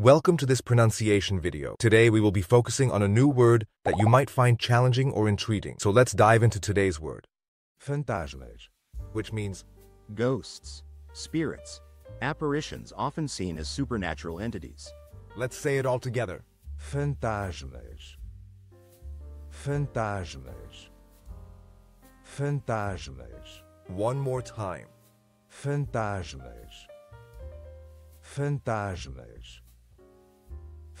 Welcome to this pronunciation video. Today we will be focusing on a new word that you might find challenging or intriguing. So let's dive into today's word, Fantasmas. which means Ghosts, spirits, apparitions often seen as supernatural entities. let's say it all together. Fantasmas. Fantasmas. Fantasmas. One more time. Fantasmas. Fantasmas.